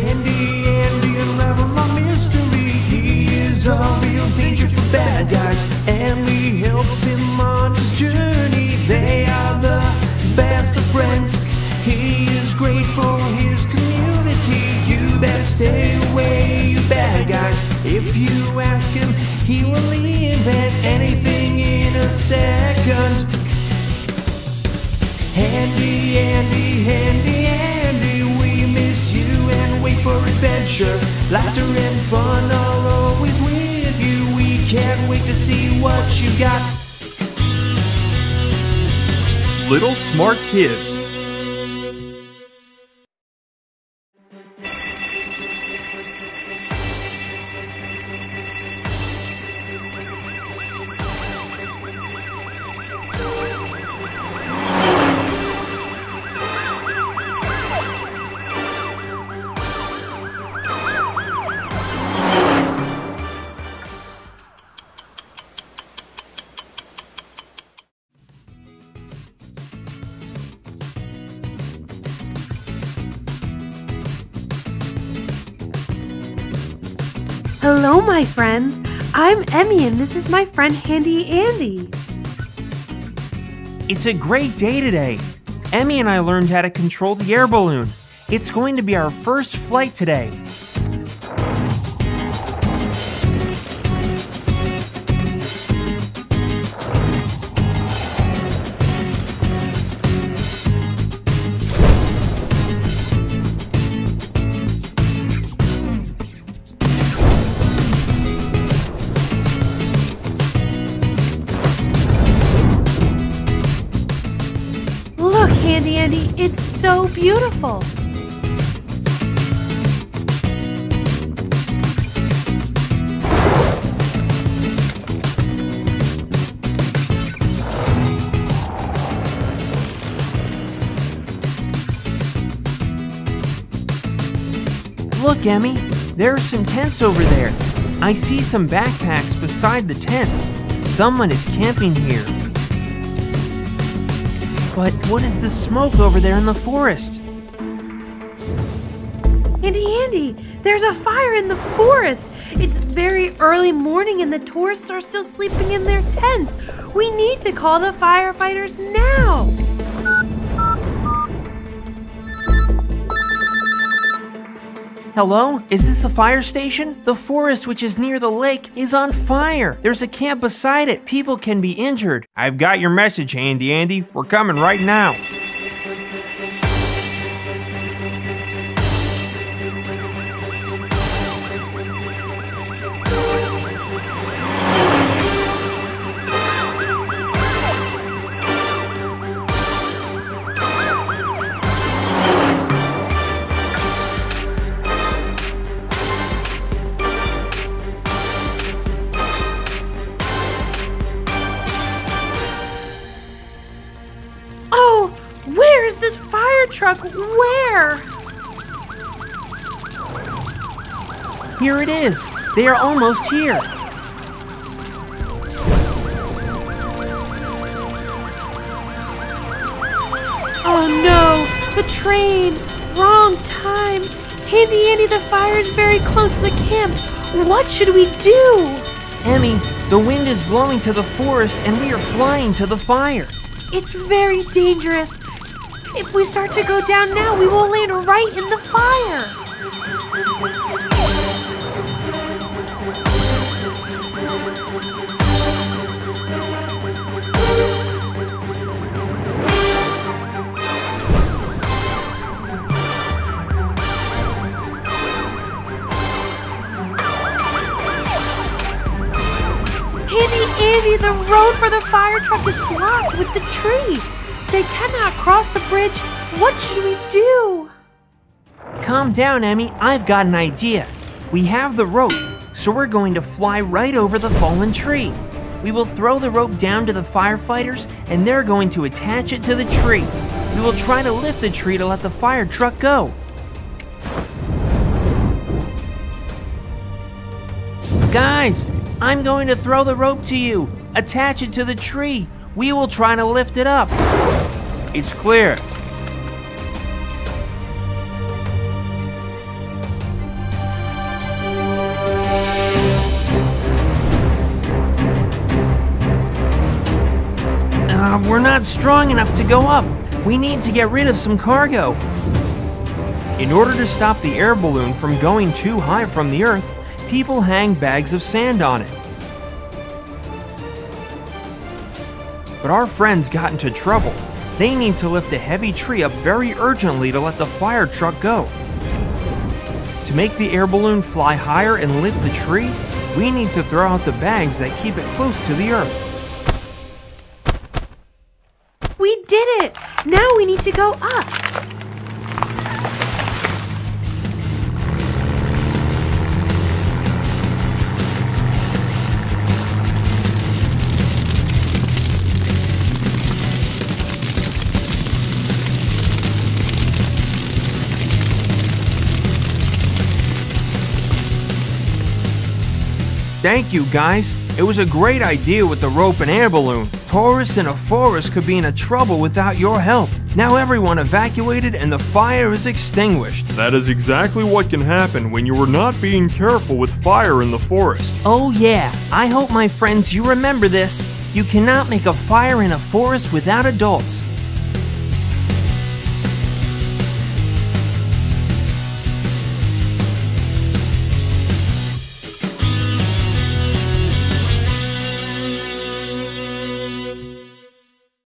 Handy Andy, unravel our mystery. He is a real danger for bad guys, and we helps him on his journey. They are the best of friends. He is great for his community. You better stay away, you bad guys. If you ask him, he will invent anything in a second. Andy, adventure. Laughter and fun are always with you. We can't wait to see what you got. Little Smart Kids. Hello, my friends. I'm Emmy, and this is my friend Handy Andy. It's a great day today. Emmy and I learned how to control the air balloon. It's going to be our first flight today. Handy Andy, it's so beautiful. Look, Emmy, there are some tents over there. I see some backpacks beside the tents. Someone is camping here. But what is the smoke over there in the forest? Andy, Andy, there's a fire in the forest. It's very early morning, and the tourists are still sleeping in their tents. We need to call the firefighters now. Hello? Is this a fire station? The forest, which is near the lake, is on fire. There's a camp beside it. People can be injured. I've got your message, Handy Andy. We're coming right now. Truck? Where? Here it is. They are almost here. Oh no, the train! Wrong time! Handy Andy, the fire is very close to the camp. What should we do? Emmy, the wind is blowing to the forest and we are flying to the fire. It's very dangerous. If we start to go down now, we will land right in the fire. Handy Andy, the road for the fire truck is blocked with the tree. They cannot cross the bridge. What should we do? Calm down, Emmy. I've got an idea. We have the rope, so we're going to fly right over the fallen tree. We will throw the rope down to the firefighters, and they're going to attach it to the tree. We will try to lift the tree to let the fire truck go. Guys, I'm going to throw the rope to you. Attach it to the tree. We will try to lift it up. It's clear. Uh, we're not strong enough to go up. We need to get rid of some cargo. In order to stop the air balloon from going too high from the Earth, people hang bags of sand on it. But our friends got into trouble they need to lift a heavy tree up very urgently to let the fire truck go. To make the air balloon fly higher and lift the tree, we need to throw out the bags that keep it close to the earth. We did it! Now we need to go up. Thank you, guys. It was a great idea with the rope and air balloon. Tourists in a forest could be in a trouble without your help. Now everyone evacuated and the fire is extinguished. That is exactly what can happen when you are not being careful with fire in the forest. Oh, yeah. I hope, my friends, you remember this. You cannot make a fire in a forest without adults.